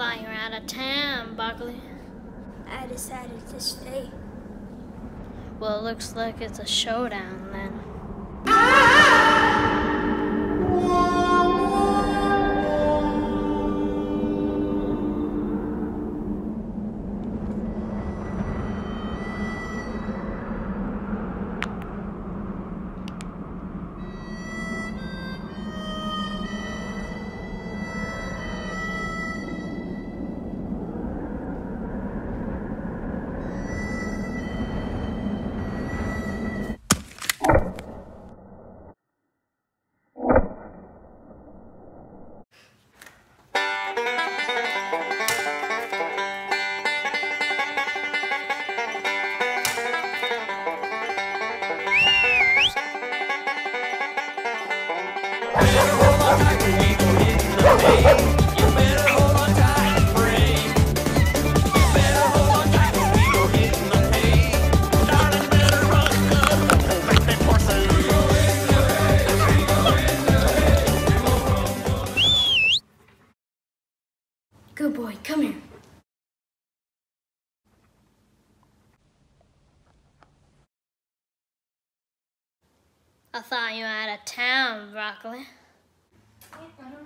thought you were out of town, Buckley. I decided to stay. Well, it looks like it's a showdown then. Good boy, come here. I thought you were out of town, Broccoli. I don't